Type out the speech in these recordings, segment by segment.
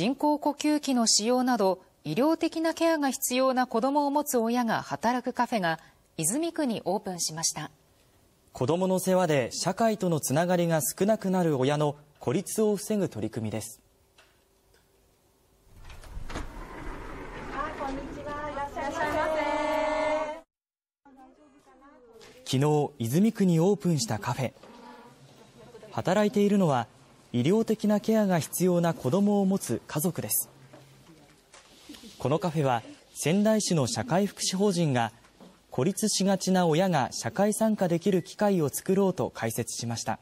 人工呼吸器の使用など医療的なケアが必要な子どもを持つ親が働くカフェが泉区にオープンしました。子どもの世話で社会とのつながりが少なくなる親の孤立を防ぐ取り組みです。昨日泉区にオープンしたカフェ。働いているのは医療的なケアが必要な子どもを持つ家族です。このカフェは仙台市の社会福祉法人が孤立しがちな親が社会参加できる機会を作ろうと開設しました。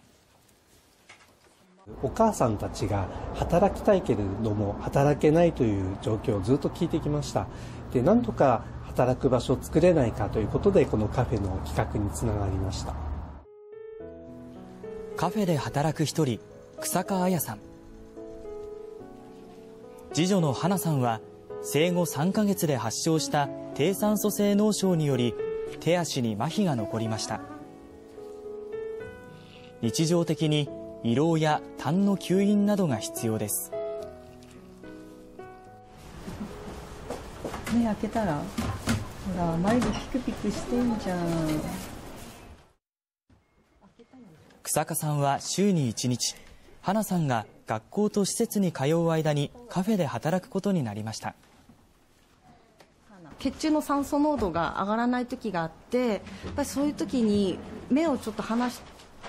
お母さんたちが働きたいけれども働けないという状況をずっと聞いてきました。で何とか働く場所を作れないかということでこのカフェの企画につながりました。カフェで働く一人草加彩さん。次女の花さんは生後3ヶ月で発症した低酸素性脳症により手足に麻痺が残りました。日常的に胃ろうや痰の吸引などが必要です。目開けたらほら眉毛ピクピクしてんじゃん。草加さんは週に1日花さんが学校と施設に通う間にカフェで働くことになりました。血中の酸素濃度が上がらない時があってやっぱりそういう時に目をちょっと離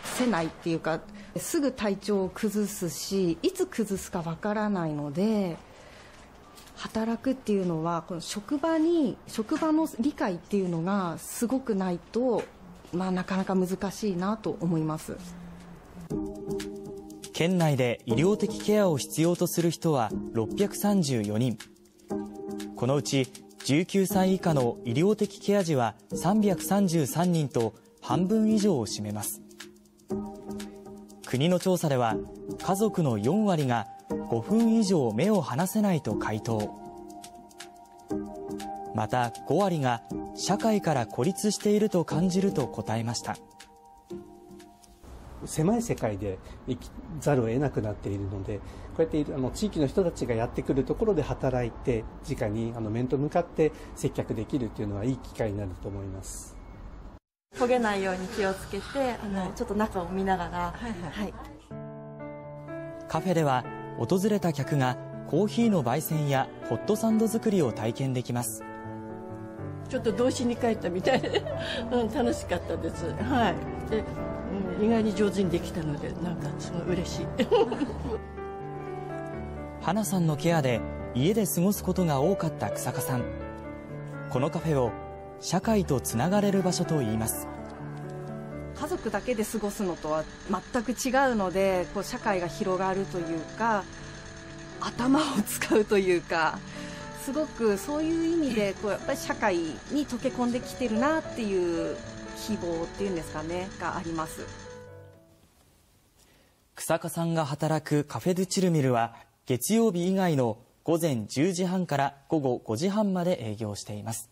せないっていうかすぐ体調を崩すしいつ崩すかわからないので働くっていうのはこの職場に職場の理解っていうのがすごくないと、まあ、なかなか難しいなと思います。県内で医療的ケアを必要とする人は634人。このうち19歳以下の医療的ケア児は333人と半分以上を占めます。国の調査では家族の4割が5分以上目を離せないと回答。また5割が社会から孤立していると感じると答えました。狭い世界で生きざるを得なくなっているのでこうやってあの地域の人たちがやってくるところで働いて直にあの面と向かって接客できるというのはいい機会になると思います。焦げないように気をつけてあのちょっと中を見ながら、はい。はい、カフェでは訪れた客がコーヒーの焙煎やホットサンド作りを体験できますちょっと童心に帰ったみたいで、うん、楽しかったです。はい。で意外に上手にできたのでなんかすごい嬉しい。花さんのケアで家で過ごすことが多かった草加さん。このカフェを社会とつながれる場所と言います。家族だけで過ごすのとは全く違うのでこう社会が広がるというか頭を使うというかすごくそういう意味でこうやっぱり社会に溶け込んできてるなっていう希望っていうんですかねがあります。草加さんが働くカフェ・ドゥ・チルミルは月曜日以外の午前10時半から午後5時半まで営業しています。